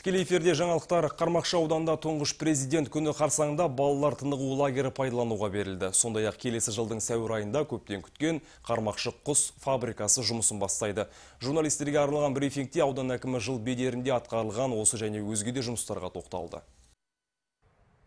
Тікелей эфирде жаңалықтар Қармақшы ауданында тұңғыш президент күні қарсаңында балалар тынығу лагері пайдалануға берілді. Сондай-ақ келесі жылдың сәуір айында көптен күткен Қармақшы құс фабрикасы жұмысын бастайды. Журналистерге арналған брифингте аудан әкімі жыл бедерінде атқарылған осы және өзге де жұмыстарға тоқталды.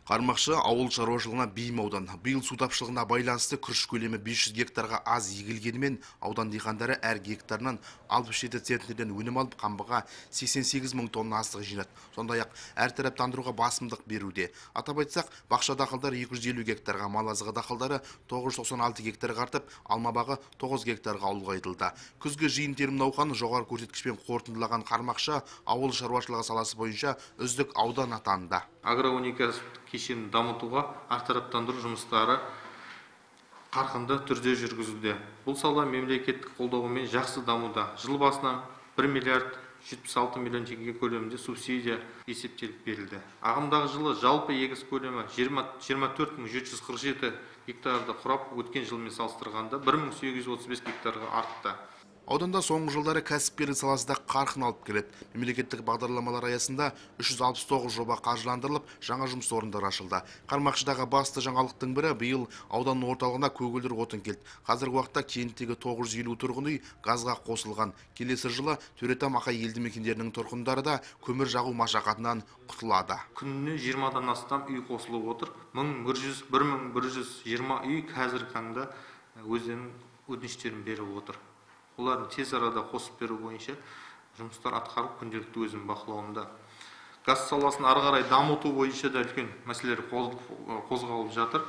Қармақшы ауыл шаруашылығына бейім аудан. Биыл су тапшылығына байланысты күріш көлемі 500 гектарға аз егілгенімен аудан диқандары әр гектарынан 67 центнерден өнім алып қамбыға 88 мың тонна астық жинады. Сондай-ақ әртараптандыруға басымдық беруде. Атап айтсақ, бақша дақылдары 250 гектарға, мал азығы дақылдары 996 гектарға артып, алма бағы 9 гектарға ұлғайтылды. Күзгі жиын терім жоғары көрсеткішпен қорытындылаған Қармақшы ауыл шаруашылығы саласы бойынша үздік аудан атанды. агроөнеркәсіптік кешенін дамытуға әртараптандыру жұмыстары қарқынды түрде жүргізілуде. Бұл сала мемлекеттік қолдауымен жақсы дамуда. Жыл басынан 1 миллиард 76 миллион теңге көлемінде субсидия есептеліп берілді. Ағымдағы жылы жалпы егіс көлемі 24 мың 747 гектарды құрап өткен жылмен салыстырғанда 1835 гектарға артты. Ауданда соңғы жылдары кәсіпкерлік саласында қарқын алып келеді. Мемлекеттік бағдарламалар аясында 369 жоба қаржыландырылып, жаңа жұмыс орындары ашылды. Қармақшыдағы басты жаңалықтың бірі биыл ауданның орталығына көгілдір отын келді. Қазіргі уақытта кенттегі 950 тұрғын үй газға қосылған. Келесі жылы Төретам Ақай елді мекендерінің тұрғындары да көмір жағу машақатынан құтылады. күніне 20-дан астам үй қосылып отыр 1100 1120 үй қазіргі таңда өздерінің өтініштерін беріп отыр оларды тез арада қосып беру бойынша жұмыстар атқарып күнделікті өзінің бақылауында. Газ саласын ары қарай дамыту бойынша да үлкен мәселелер қозғалып жатыр.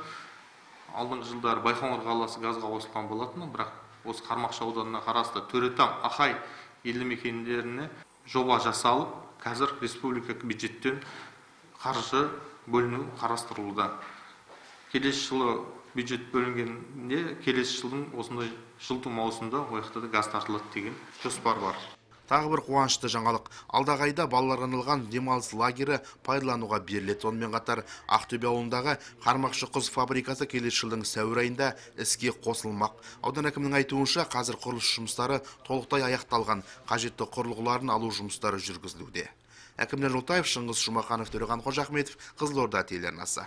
Алдыңғы жылдары байқоңыр қаласы газға қосылған болатын бірақ осы қармақшы ауданына қарасты төретам ахай елді мекендеріне жоба жасалып қазір республика бюджеттен қаржы бөліну қарастырылуда. Келесі жылы бюджет бөлінгенде келесі жылдың осындай жылыту маусымында ол да газ тартылады деген жоспар бар Тағы бір қуанышты жаңалық. Алдағы айда балаларға арналған демалыс лагері пайдалануға беріледі. Сонымен қатар Ақтөбе ауылындағы қармақшы құс фабрикасы келесі жылдың сәуір айында іске қосылмақ. Аудан әкімінің айтуынша қазір құрылыс жұмыстары толықтай аяқталған. Қажетті құрылғыларын алу жұмыстары жүргізілуде. Әкімдер Жолтаев, Шыңғыс Жұмақанов, Төреған Қожахметов, Қызылорда телеарнасы.